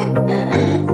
it.